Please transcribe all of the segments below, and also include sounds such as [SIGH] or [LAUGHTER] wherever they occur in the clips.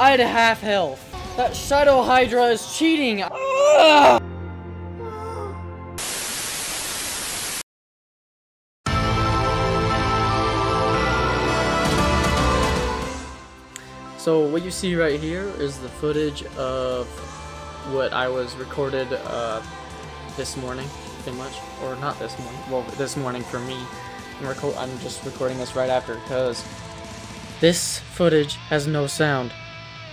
I had half health. That Shadow Hydra is cheating. Ugh! So what you see right here is the footage of what I was recorded uh, this morning, pretty much, or not this morning. Well, this morning for me. I'm, I'm just recording this right after because this footage has no sound,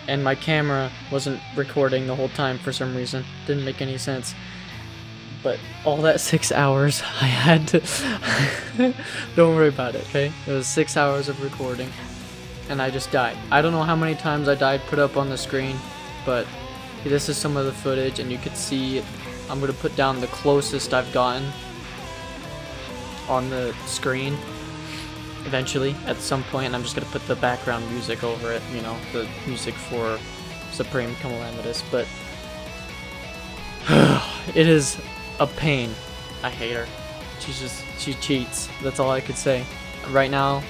and my camera wasn't recording the whole time for some reason. Didn't make any sense. But all that six hours [LAUGHS] I had to. [LAUGHS] Don't worry about it, okay? It was six hours of recording and I just died. I don't know how many times I died put up on the screen, but this is some of the footage and you can see I'm to put down the closest I've gotten on the screen eventually at some point and I'm just to put the background music over it, you know, the music for Supreme Calamitas, but [SIGHS] it is a pain. I hate her. She's just, she cheats. That's all I could say. Right now,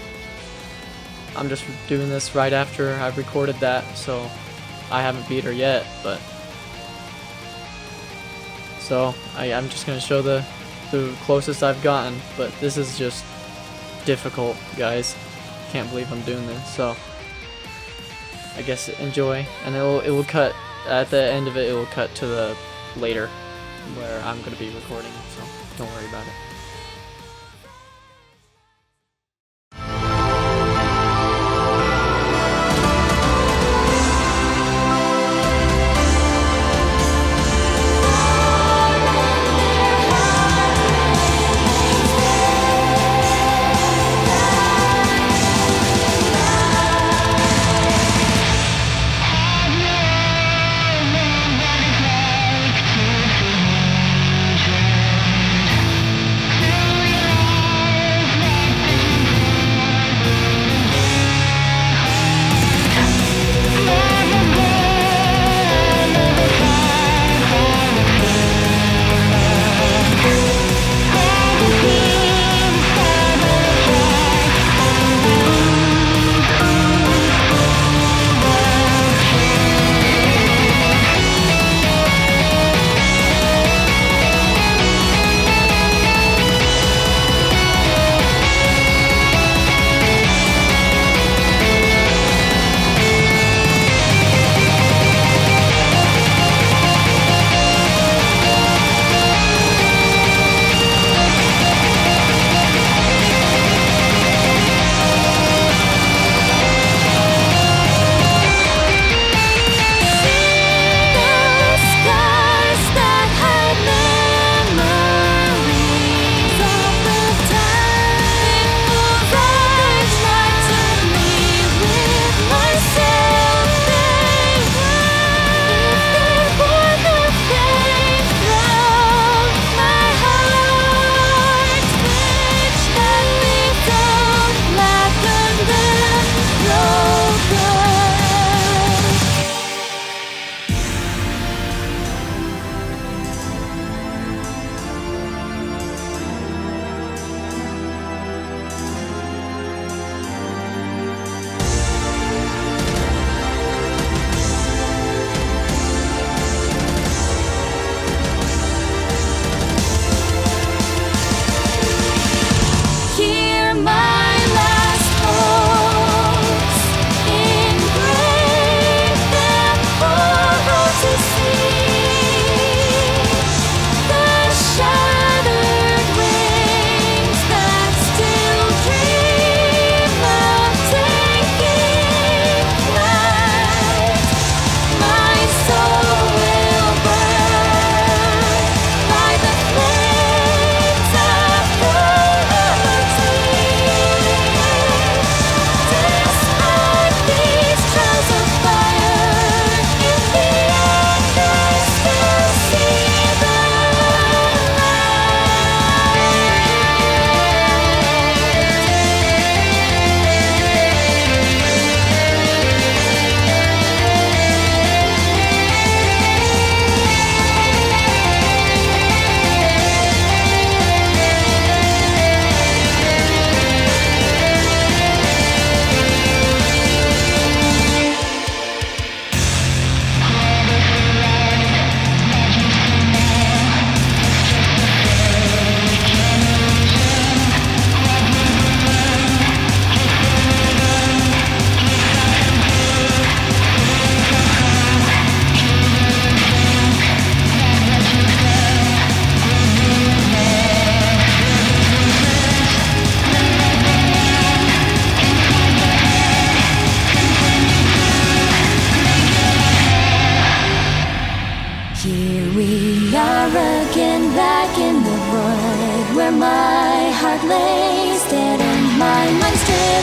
I'm just doing this right after I've recorded that, so I haven't beat her yet, but... So, I, I'm just gonna show the, the closest I've gotten, but this is just difficult, guys. Can't believe I'm doing this, so... I guess enjoy, and it will, it will cut, at the end of it, it will cut to the later, where I'm gonna be recording, so don't worry about it.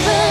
Mind's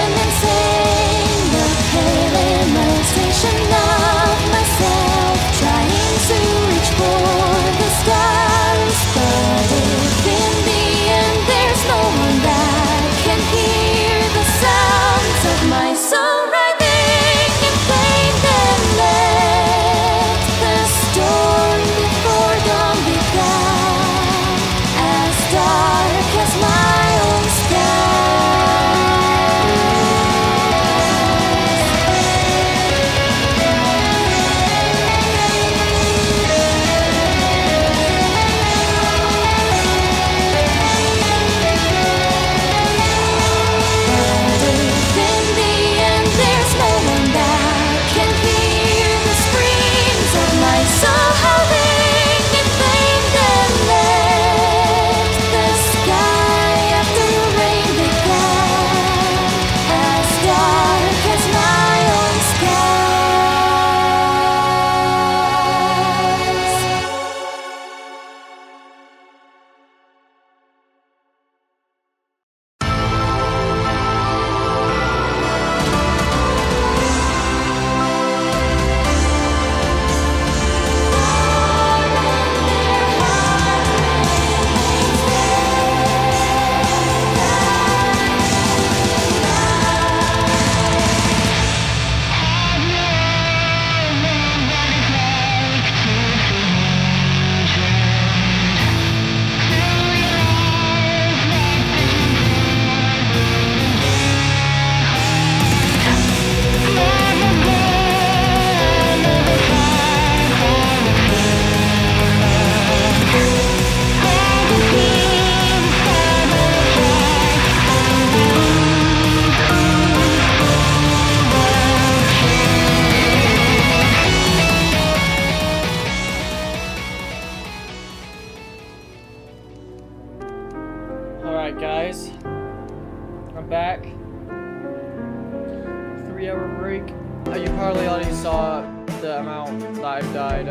Uh, you probably already saw the amount that I've died.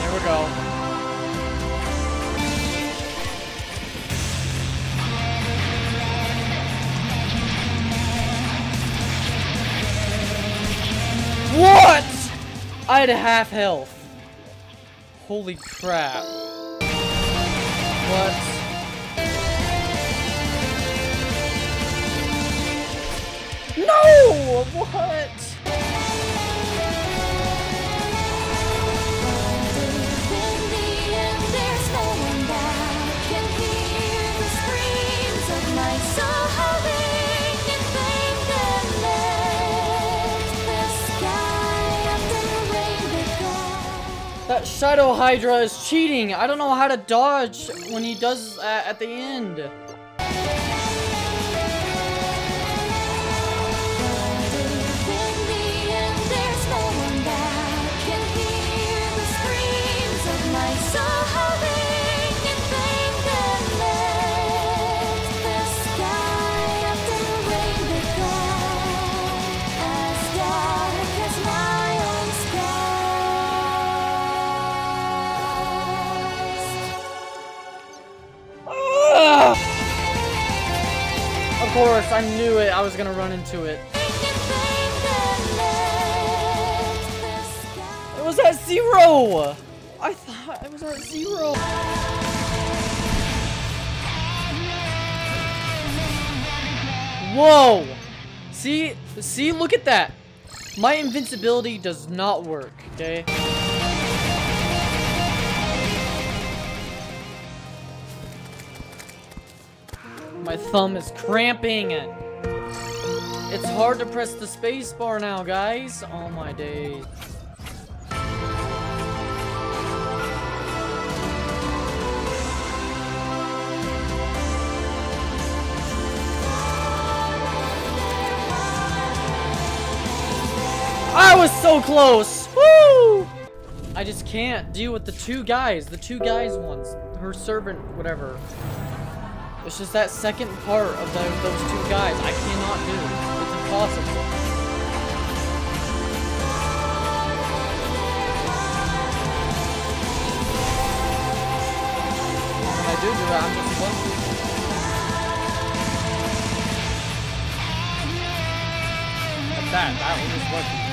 Here we go. What? I had half health. Holy crap. What? Become. That Shadow Hydra is cheating. I don't know how to dodge when he does that at the end. I knew it. I was gonna run into it. It was at zero! I thought it was at zero. Whoa! See? See? Look at that! My invincibility does not work, okay? My thumb is cramping! It's hard to press the space bar now, guys! Oh my days. I was so close! Woo! I just can't deal with the two guys, the two guys ones, her servant, whatever. It's just that second part of the, those two guys I cannot do. It's impossible. I do do it. I'm just lucky. What's that? That one is working.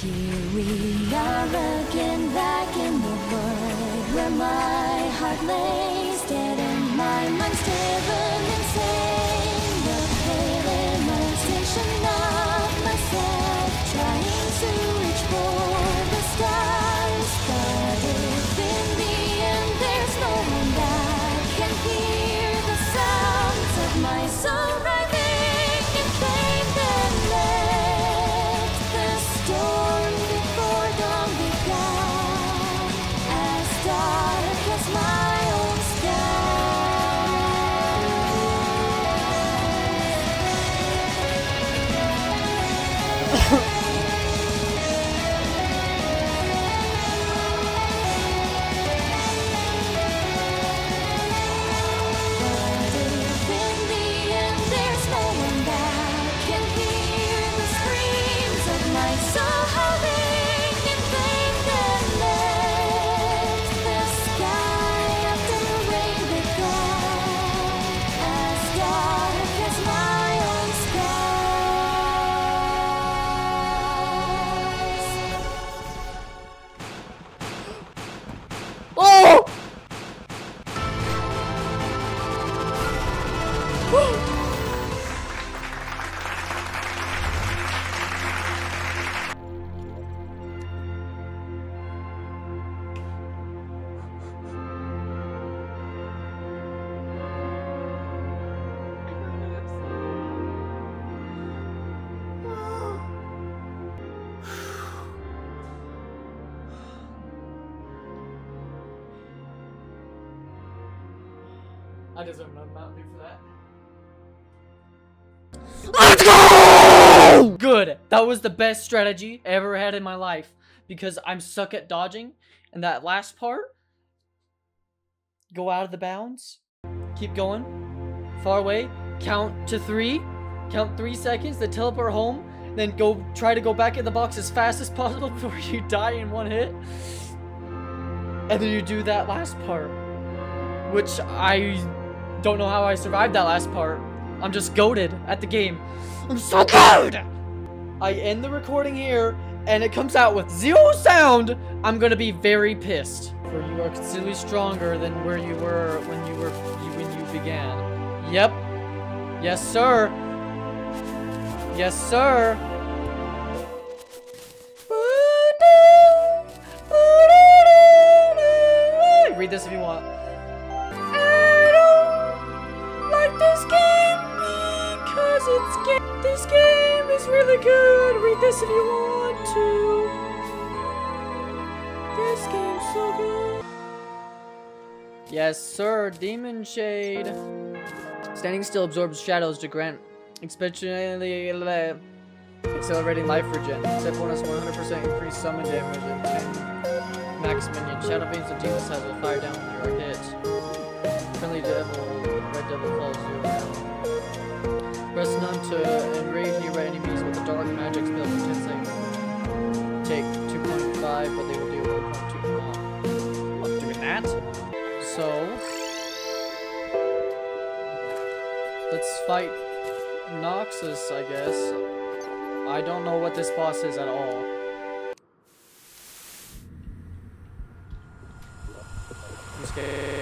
Here we are again, back in the world where my heart lay. I deserve another Mountain Dew for that. Let's go! Good. That was the best strategy I ever had in my life because I'm stuck at dodging. And that last part, go out of the bounds, keep going, far away, count to three, count three seconds, then teleport home, then go try to go back in the box as fast as possible [LAUGHS] before you die in one hit. And then you do that last part, which I don't know how I survived that last part. I'm just goaded at the game. I'm so good! I end the recording here, and it comes out with zero sound. I'm gonna be very pissed. For you are considerably stronger than where you were when you were when you began. Yep. Yes, sir. Yes, sir. Read this if you want. This game is really good. Read this if you want to. This game's so good. Yes, sir. Demon Shade. Standing still absorbs shadows to grant especially accelerating life regen. Set bonus 100% increased summon damage and 10 max minion. Shadow beams and demon scythes will fire down when you are hit. Friendly devil, red devil falls you. Press none to enrage nearby enemies with a dark magic spell for 10 seconds. Take 2.5, but they will do 1.2. I'm doing that. So, let's fight Noxus, I guess. I don't know what this boss is at all. Scared.